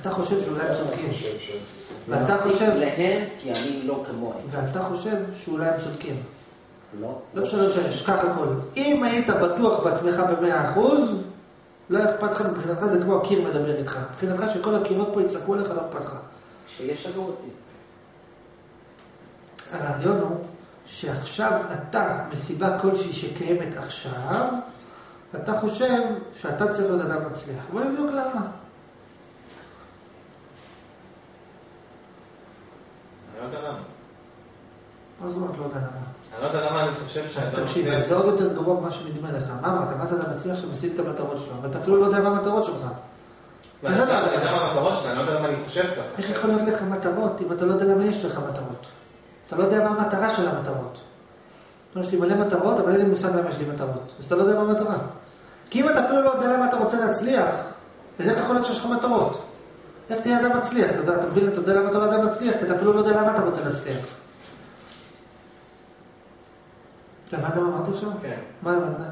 אתה חושב שאולי הם צודקים. ואתה חושב... להם כי אני לא כמוהם. ואתה חושב שאולי הם צודקים. לא. לא משנה, לא משנה, שכח הכל. אם היית בטוח בעצמך במאה אחוז, לא אכפת לך, מבחינתך זה כמו הקיר מדבר איתך. מבחינתך שכל הקירות פה יצעקו עליך, לא אכפת לך. שישגעו אותי. הרעיון הוא שעכשיו אתה, מסיבה כלשהי שקיימת עכשיו, אתה חושב שאתה צריך להיות אדם מצליח. בוא נבדוק למה. לא יודע למה. מה זאת אומרת לא יודע למה? אני לא יודע למה אני חושב שאדם תקשיב, מצליח. זה עוד יותר גרוע ממה שנדמה לך. מה אמרת? מה זה אדם מצליח שמשיג את המטרות שלו? אבל אתה אפילו לא יודע מה המטרות שלך. יודע אני יודע מה המטרות שלי, אני לא יודע למה אני חושב ככה. איך יכול להיות לך מטרות אם אתה לא יודע למה יש לך מטרות? אתה לא יודע מה המטרה של המטרות. יש לי מלא מטרות, אבל אין לי מושג למה יש לי מטרות. אז אתה לא יודע מה המטרה. כי אם אתה אפילו לא יודע למה אתה רוצה להצליח, אז איך יכול להיות שיש לך מטרות? איך תהיה אדם מצליח? אתה יודע, אתה מבין, אתה יודע למה אתה לא אדם מצליח, כי אתה אפילו לא יודע למה אתה רוצה להצליח. הבנת מה אמרתי עכשיו? כן. מה הבנת?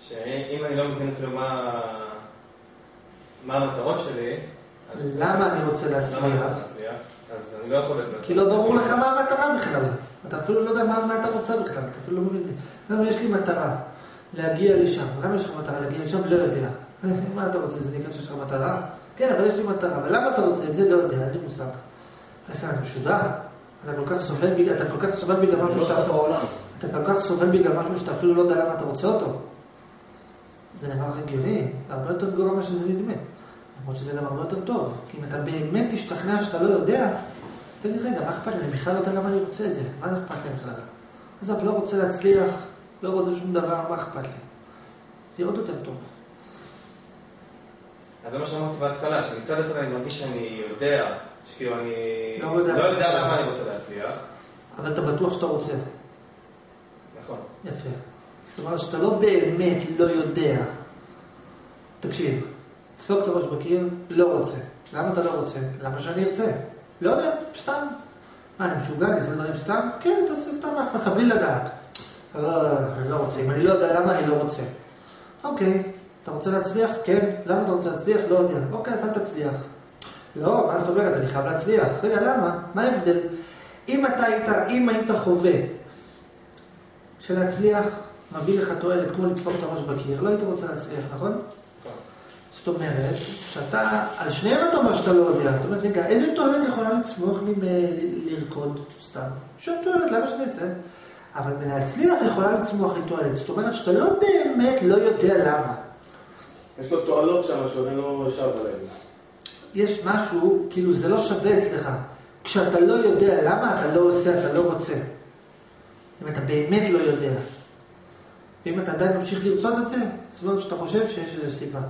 שאם אני לא מבין אפילו מה מה המטרות שלי, אז... למה אני רוצה למה להצליח? אז אני לא יכול לזה. כי לא ברור לך מה המטרה בכלל. אתה אפילו לא יודע מה, מה אתה רוצה בכלל, אתה אפילו לא מבין. למה יש לי מטרה? להגיע לשם. למה יש לך מטרה להגיע לשם? לא יודע. מה אתה רוצה? זה נקרא שיש לך מטרה? כן, אבל יש לי מטרה. ולמה אתה רוצה את זה? לא יודע, אין לי מושג. אז אתה משוגע? אתה כל כך סובל בגלל, אתה כל כך סובל בגלל זה משהו לא שאתה... אתה כל כך סובל בגלל משהו שאתה אפילו לא יודע למה אתה רוצה אותו. זה נראה לך הגיוני, זה הרבה יותר גרוע ממה שזה נדמה. למרות שזה גם הרבה יותר טוב. כי אם אתה באמת תשתכנע שאתה לא יודע, תגיד, רגע, מה אכפת לי? בכלל לא יודע למה אני רוצה את זה. מה זה אכפת לי בכלל? עזוב, לא רוצה להצליח, לא רוצה שום דבר, מה אכפת לי? זה יהיה עוד יותר טוב. אז זה מה שאמרתי בהתחלה, שמצד אחד אני מרגיש שאני יודע, שכאילו אני לא יודע. לא יודע למה אני רוצה להצליח. אבל אתה בטוח שאתה רוצה. נכון. יפה. זאת אומרת שאתה לא באמת לא יודע. תקשיב, דפוק את הראש בקיר, לא רוצה. למה אתה לא רוצה? למה שאני ארצה? לא יודע, סתם. מה, אני משוגע, אני אעשה דברים סתם? כן, תעשה סתם, מה אכפת בלי לדעת. לא, לא, לא, אני לא רוצה. אם אני לא יודע למה, אני לא רוצה. אוקיי, אתה רוצה להצליח? כן. למה אתה רוצה להצליח? לא יודע. אוקיי, אז אל תצליח. לא, מה זאת אומרת? אני חייב להצליח. רגע, למה? מה ההבדל? אם אתה היית, אם היית חווה שלהצליח מביא לך תועלת כמו לדפוק את הראש בקיר, לא היית רוצה להצליח, נכון? זאת אומרת, שאתה, על שניהם אתה אומר שאתה לא יודע. זאת אומרת, רגע, איזה תועלת יכולה לצמוח לי לרקוד סתם? שום תועלת, למה שאני אעשה? אבל מלהצליח יכולה לצמוח לי תועלת. זאת אומרת שאתה לא באמת לא יודע למה. יש לו תועלות שם עדיין לא ישב עליהן. יש משהו, כאילו זה לא שווה אצלך. כשאתה לא יודע למה, אתה לא עושה, אתה לא רוצה. אם אתה באמת לא יודע. ואם אתה עדיין ממשיך לרצות את זה, זאת אומרת שאתה חושב שיש איזו סיבה.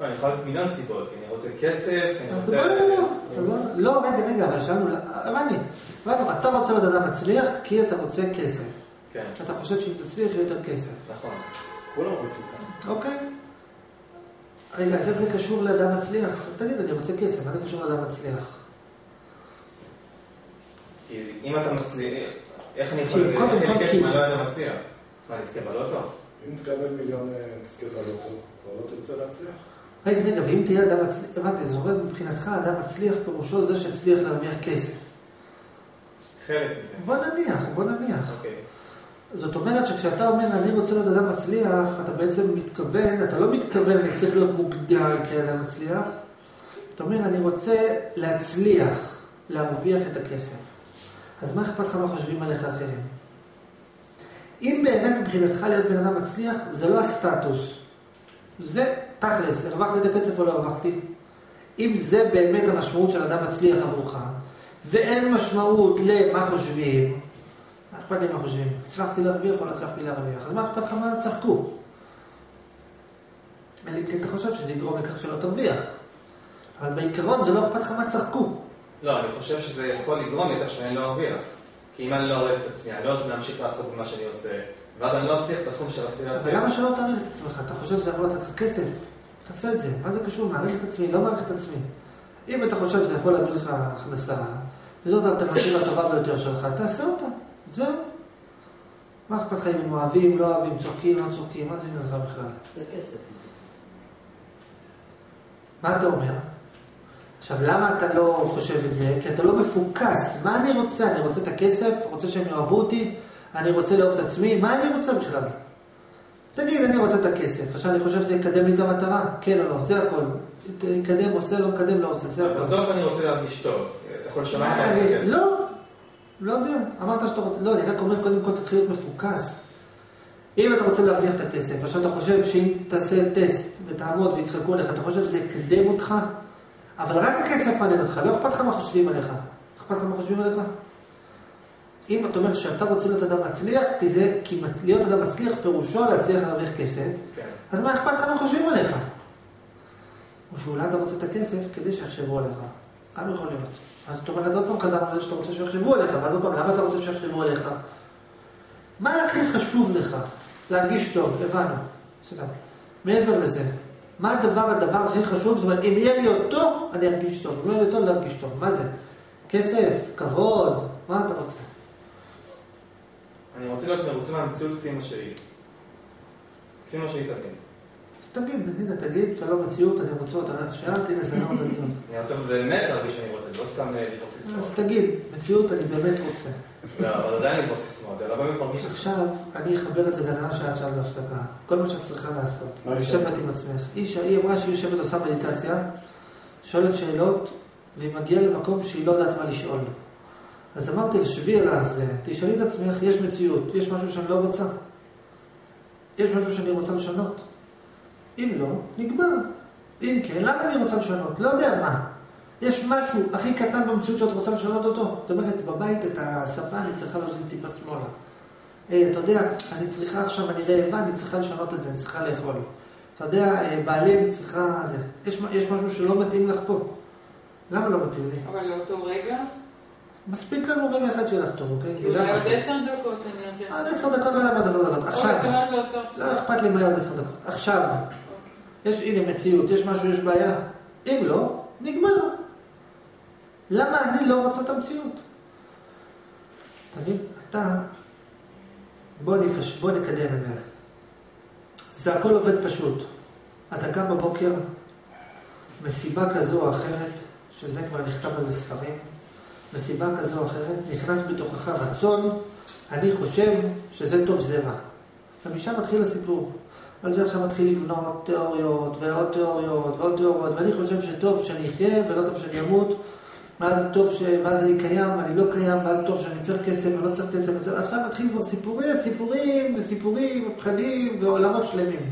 לא, אני יכול להיות מיליון סיבות, כי אני רוצה כסף, אני רוצה... לא, לא, לא, לא, רגע, רגע, אבל שאלנו, הבנתי, הבנו, אתה רוצה להיות אדם מצליח כי אתה רוצה כסף. כן, אתה חושב שאם תצליח יהיה יותר כסף. נכון. כולם רוצים ככה. אוקיי. רגע, אז איך זה קשור לאדם מצליח? אז תגיד, אני רוצה כסף, מה זה קשור לאדם מצליח? כי אם אתה מצליח, איך אני יכול... כל, אני כי- אבקש מה לא יודע מצליח? מה, אני אזכה בלוטו? אם תקבל מיליון אה, פסקי בלוטו, כבר לא תרצה להצליח? רגע, רגע, ואם תהיה אדם מצליח, הבנתי, זאת אומרת, מבחינתך אדם מצליח פירושו זה שהצליח להרוויח כסף. חלק מזה. בוא נניח, בוא נניח. אוקיי. זאת אומרת שכשאתה אומר אני רוצה להיות אדם מצליח, אתה בעצם מתכוון, אתה לא מתכוון אני צריך להיות מוגדר כאדם מצליח, אתה אומר אני רוצה להצליח להרוויח את הכסף. אז מה אכפת לך מה חושבים עליך אחרים? אם באמת מבחינתך להיות בן אדם מצליח, זה לא הסטטוס. זה תכלס, הרווחתי את הכסף או לא הרווחתי? אם זה באמת המשמעות של אדם מצליח עבורך, ואין משמעות למה חושבים, מה אכפת לי מה חושבים? הצלחתי להרוויח או לא הצלחתי להרוויח? אז מה אכפת לך מה צחקו? אלא אם כן אתה חושב שזה יגרום לכך שלא תרוויח. אבל בעיקרון זה לא אכפת לך מה צחקו. לא, אני חושב שזה יכול לגרום יותר שאני לא ארוויח. כי אם אני לא אוהב את עצמי, אני לא רוצה להמשיך לעסוק במה שאני עושה, ואז אני לא אצליח בתחום שרציתי אבל לעשות. למה שלא תעריך את עצמך? אתה חושב שזה יכול לתת לך כסף? תעשה את זה. מה זה קשור? מעריך את עצמי, לא מעריך את עצמי. אם אתה חושב שזה יכול להביא לך הכנסה, וזאת האלטרנטיבה הטובה ביותר שלך, תעשה אותה. זהו. מה אכפת לך אם הם אוהבים, לא אוהבים, צוחקים, לא צוחקים, מה זה עניין לך בכלל? זה כסף. מה אתה אומר? עכשיו, למה אתה לא חושב את זה? כי אתה לא מפוקס. מה אני רוצה? אני רוצה את הכסף? רוצה שהם יאהבו אותי? אני רוצה לאהוב את עצמי? מה אני רוצה בכלל? תגיד, אני רוצה את הכסף. עכשיו אני חושב שזה יקדם לי את המטרה? כן או לא? זה הכל. יקדם, עושה, לא מקדם, לא עושה. זה הכל. בסוף אני רוצה להרגיש טוב. אתה יכול לשמוע מה, מה זה כסף. לא, לא יודע. אמרת שאתה רוצה, לא, אני רק אומר קודם כל תתחיל להיות מפוקס. אם אתה רוצה להרוויח את הכסף, עכשיו אתה חושב שאם תעשה טסט ותעמוד ויצחקו עליך, אתה חושב שזה יקדם אותך? אבל רק הכסף מעניין אותך, לא אכפת לך מה חושבים עליך. אכפת לך מה חושבים עליך? אם אתה אומר שאתה רוצה להיות אדם מצליח, כי, זה, כי להיות אדם מצליח פירושו להצליח להרוויח כסף, כן. אז מה אכפת לך מה חושבים עליך? או שאולי אתה רוצה את הכסף כדי שיחשבו עליך. גם יכול להיות. אז זאת אומרת, עוד פעם חזרנו לזה שאתה רוצה שיחשבו עליך, ואז עוד פעם, למה אתה רוצה שיחשבו עליך? מה הכי חשוב לך? להרגיש טוב, הבנו. בסדר. מעבר לזה, מה הדבר, הדבר הכי חשוב? זאת אומרת, אם יהיה לי אותו, אני ארגיש טוב. אם יהיה לי אותו, אני לא ארגיש טוב. מה זה? כסף, כבוד, מה אתה רוצה? אני רוצה להיות מרוצה מהמציאות כפי מה שהיא. כפי שהיא תמיד. אז תגיד, הנה, תגיד, שלום מציאות, אני רוצה אותה איך שאלת, הנה, זה לא עוד הדיון. אני רוצה באמת להרגיש שאני רוצה, לא סתם אה, לזרוק אז סיסמאות. תגיד, מציאות אני באמת רוצה. לא, אבל עדיין לזרוק סיסמאות, זה לא באמת מרגיש את זה. עכשיו, אני אחבר את זה למה שאת שאלת בהפסקה. כל מה שאת צריכה לעשות. יושבת? עם עצמך. היא אמרה שהיא יושבת עושה מדיטציה, שואלת שאלות, והיא מגיעה למקום שהיא לא יודעת מה לשאול. אז אמרתי, שבי על הזה, תשאלי את עצמך, יש מציאות, יש משהו שאני לא רוצה. יש משהו שאני רוצה לשנות. אם לא, נגמר. אם כן, למה אני רוצה לשנות? לא יודע מה. יש משהו הכי קטן במציאות שאת רוצה לשנות אותו. זאת אומרת, בבית את הספה אני צריכה להזיז טיפה שמאלה. אתה יודע, אני צריכה עכשיו, אני רעבה, אני צריכה לשנות את זה, אני צריכה לאכול. אתה יודע, אה, בעלי אני צריכה... זה. יש, יש משהו שלא מתאים לך פה. למה לא מתאים לי? אבל לאותו רגע, מספיק לנו רגע אחד שיהיה לך טוב, אוקיי? זה אולי עוד. עשר דקות אני ארצה עד עשר דקות, לא יודע מה עוד עשר דקות. עכשיו. לא. אכפת לי מה עוד עשר דקות. עכשיו. יש, הנה, מציאות, יש משהו, יש בעיה. אם לא, נגמר. למה אני לא רוצה את המציאות? תגיד, אתה... בוא, נפש, בוא נקדם את זה. זה הכל עובד פשוט. אתה קם בבוקר, מסיבה כזו או אחרת, שזה כבר נכתב על זה ספרים, מסיבה כזו או אחרת, נכנס בתוכך רצון, אני חושב שזה טוב זה רע. ומשם מתחיל הסיפור. על זה עכשיו מתחיל לבנות תיאוריות, ועוד תיאוריות, ועוד תיאוריות, ואני חושב שטוב שאני אחיה ולא טוב שאני אמות, ואז טוב ש... ואז אני קיים, אני לא קיים, ואז טוב שאני צריך כסף, אני לא צריך כסף, צריך... עכשיו מתחיל כבר סיפורי סיפורים, וסיפורים, ופחדים, ועולמות שלמים.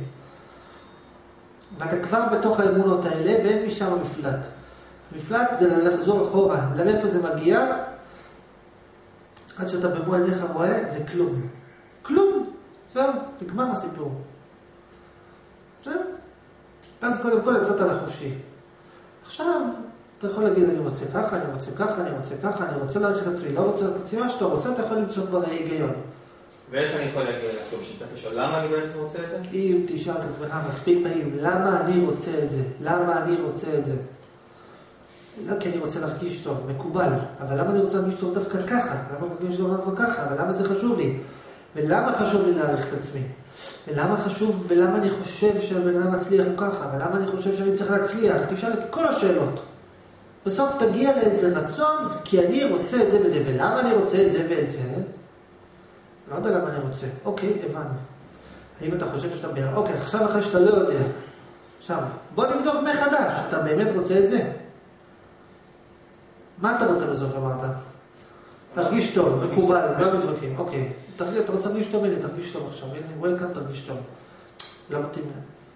ואתה כבר בתוך האמונות האלה, ואין משם מפלט. מפלט זה לחזור אחורה, למאיפה זה מגיע, עד שאתה במו עיניך רואה, זה כלום. כלום. זהו, נגמר הסיפור. זהו. ואז קודם כל יצאת לחופשי. עכשיו, אתה יכול להגיד, אני רוצה ככה, אני רוצה ככה, אני רוצה ככה, אני רוצה להעריך את עצמי, לא רוצה את עצמי, מה שאתה רוצה, אתה יכול למצוא כבר היגיון. ואיך אני יכול להגיע לטוב שצריך לשאול למה אני בעצם רוצה את זה? אם תשאל את עצמך מספיק פעמים, למה אני רוצה את זה? למה אני רוצה את זה? לא כי אני רוצה להרגיש טוב, מקובל, אבל למה אני רוצה להרגיש טוב דווקא ככה? למה אני להרגיש טוב דווקא ככה? ולמה זה חשוב לי? ולמה חשוב לי להעריך את עצמי? ולמה חשוב, ולמה אני חושב שהבן אדם מצליח הוא ככה? ולמה אני חושב שאני צריך להצליח? תשאל את כל השאלות. בסוף תגיע לאיזה רצון, כי אני רוצה את זה וזה, ולמה אני רוצה את זה ואת זה? לא יודע למה אני רוצה. אוקיי, הבנו. האם אתה חושב שאתה... ב- אוקיי, עכשיו אחרי שאתה לא יודע. עכשיו, בוא נבדוק מחדש, אתה באמת רוצה את זה? מה אתה רוצה בסוף אמרת? תרגיש טוב, מקובל, לא מתווכחים. אוקיי, אתה רוצה להרגיש טוב? הנה, תרגיש טוב עכשיו. הנה, וולקאם, תרגיש טוב. לא מתאים.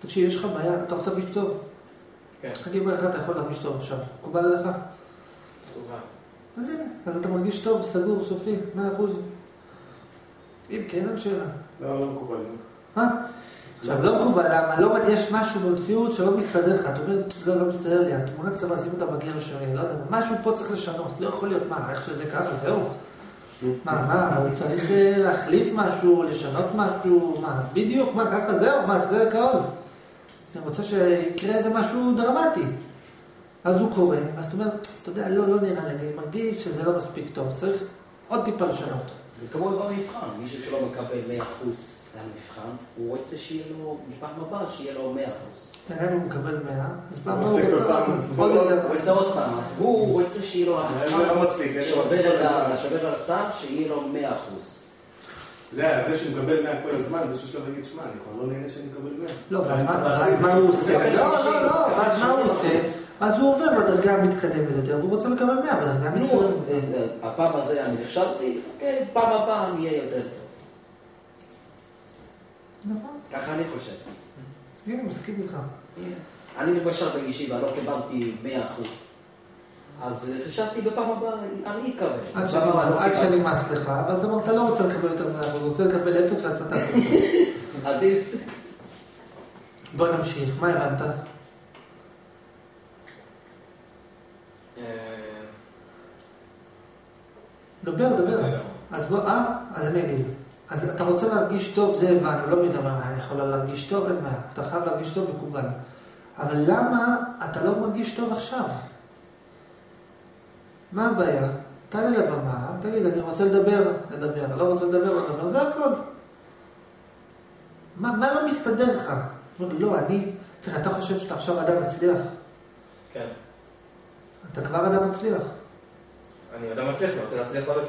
תקשיב, יש לך בעיה, אתה רוצה להרגיש טוב? כן, אני אומר לך, אתה יכול להרגיש טוב עכשיו. מקובל עליך? כמובן. אז הנה, אז אתה מרגיש טוב, סגור, סופי, מאה אחוז. אם כן, אין שאלה. לא, לא מקובל. אה? עכשיו, לא מקובל, למה? לא, יש משהו במציאות שלא מסתדר לך. אתה אומר, לא, לא מסתדר לי, התמונת צבא, שים אותה בגר שלי, לא יודע, משהו פה צריך לשנות, לא יכול להיות, מה, איך שזה ככה, זהו. מה, מה, הוא צריך אה, להחליף משהו, לשנות משהו, מה, בדיוק, מה, ככה, זהו, מה, זה הכל. אני רוצה שיקרה איזה משהו דרמטי. אז הוא קורא, אז אתה אומר, אתה יודע, לא, לא נראה לי, אני מרגיש שזה לא מספיק טוב, צריך עוד טיפה לשנות. זה כמו במבחן, מישהו שלא מקבל 100% זה המבחן, הוא רוצה שיהיה לו, בפעם הבאה, שיהיה לו 100 אחוז. בן אדם הוא מקבל 100, אז פעם הוא הבאה הוא רוצה עוד עוד- יותר. הוא רוצה עוד פעם, אז הוא רוצה שיהיה לו לא לי שעובד. על ה- שעובד על הצעה, שיהיה לו 100 אחוז. אתה יודע, זה שהוא מקבל 100 כל הזמן, באיזשהו שלב יגיד, שמע, אני כבר לא נהנה שאני מקבל 100. לא, אני מה הוא עושה? לא, 90, לא, לא, ואז מה הוא 90%. עושה? אז הוא עובר בדרגה המתקדמת יותר, והוא רוצה לקבל 100 בדרגה המתקדמת. הפעם הזה אני נכשלתי, אוקיי, פעם הבאה אני אהיה יותר טוב. נכון, ככה אני חושב. הנה, מסכים איתך. אני למשל בישיבה לא קיבלתי 100 אחוז. אז אה, חשבתי בפעם הבאה, אני אקבל. עד הבאה לא. שנמאס לך, ואז אמרת, אתה לא רוצה לקבל יותר מאה, הוא רוצה לקבל אפס והצתה. עדיף. בוא נמשיך, מה הבנת? אה, דבר, דבר. אז בוא, אה, אז אני אגיד. אז אתה רוצה להרגיש טוב, זה הבנו, לא מי אומר, אני יכולה להרגיש טוב, אין מה. אתה חייב להרגיש טוב, מקובל. אבל למה אתה לא מרגיש טוב עכשיו? מה הבעיה? תעלה לבמה, תגיד, אני רוצה לדבר, לדבר, לא רוצה לדבר, לא לדבר, זה הכל. מה, מה לא מסתדר לך? לא, אני, תראה, אתה חושב שאתה עכשיו אדם מצליח? כן. אתה כבר אדם מצליח. אני אדם מצליח, אני רוצה להצליח יותר.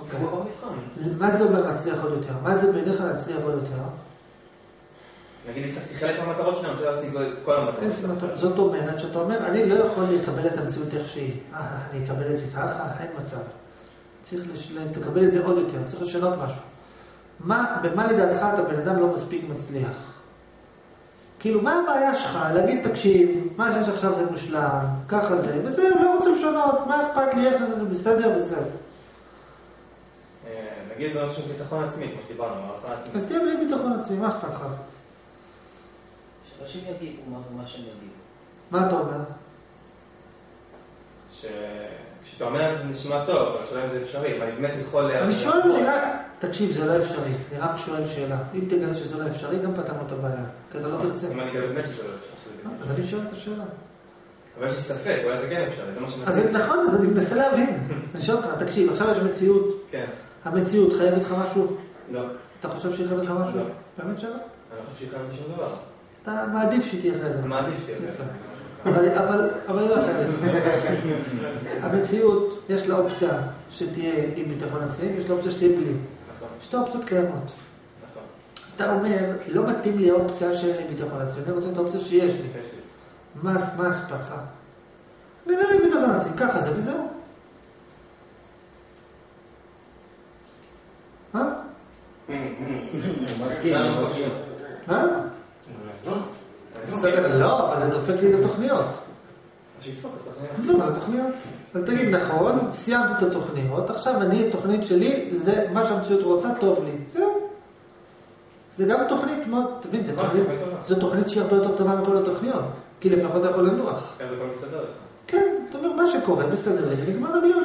אוקיי. מה זה אומר להצליח עוד יותר? מה זה בעיניך להצליח עוד יותר? נגיד, השגתי חלק מהמטרות שלי, אני רוצה להשיג את כל המטרות. מטרה? זאת אומרת שאתה אומר, אני לא יכול לקבל את המציאות איך שהיא. אה, אני אקבל את זה ככה, אין מצב. צריך. לקבל את זה עוד יותר, צריך לשנות משהו. מה, במה לדעתך אתה בן אדם לא מספיק מצליח? כאילו, מה הבעיה שלך? להגיד, תקשיב, מה שיש עכשיו זה מושלם, ככה זה, וזהו, לא רוצה לשנות, מה אכפת לי, איך זה, זה בסדר, וזהו. אה, נגיד בנושא של ביטחון עצמי, כמו שדיברנו, הערכה עצמית. אז תהיה בלי ביטחון עצמי, מה אכפת לך? שאנשים יגיבו מה- מה שהם יגיבו. מה אתה אומר? שכשאתה אומר זה נשמע טוב, אבל השאלה אם זה אפשרי, ואני באמת יכול... אני שואל. נראה, תקשיב, זה לא אפשרי. אני רק שואל שאלה. אם תגלה שזה לא אפשרי, גם פתרנו את הבעיה. כי אתה לא תרצה. אם אני אגלה באמת שזה לא אפשרי. אז אני שואל את השאלה. אבל יש לי ספק, אולי זה כן אפשרי, זה מה אז שמציע. נכון, אז אני מנסה להבין. אני שואל אותך, תקשיב, עכשיו יש מציאות. כן. המציאות חייבת לך משהו? לא. אתה חושב שהיא חייבת לך משהו? לא. באמת שלא? אני חושב שהיא חייבת לי שום דבר. אתה מעדיף שהיא תהיה חייבת. אני מעדיף שתהיה. חייבת. אבל, היא לא חייבת. המציאות, יש לה אופציה שתהיה עם ביטחון עצמי, יש לה אופציה שתהיה בלי. נכון, שתי אופציות קיימות. נכון. אתה אומר, לא מתאים לי האופציה שאין לי ביטחון עצמי, אני רוצה את האופציה שיש לי. מה, מה אכפת לך? נראה לי ביטחון עצמי, ככה זה וזהו. אה? מסכים, מסכים. אה? לא, אבל זה דופק לי את התוכניות. לא, תוכניות. אז תגיד, נכון, סיימתי את התוכניות, עכשיו אני, התוכנית שלי, זה מה שהמציאות רוצה, טוב לי. זהו. זה גם תוכנית מאוד, תבין. זו תוכנית שהיא הרבה יותר טובה מכל התוכניות. כי לפחות אתה יכול לנוח. אז הכל מסתדר. כן, אתה אומר, מה שקורה, בסדר לי, ונגמר הדיון.